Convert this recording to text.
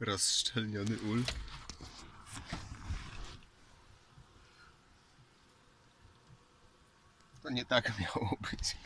rozszczelniony ul. To nie tak miało być.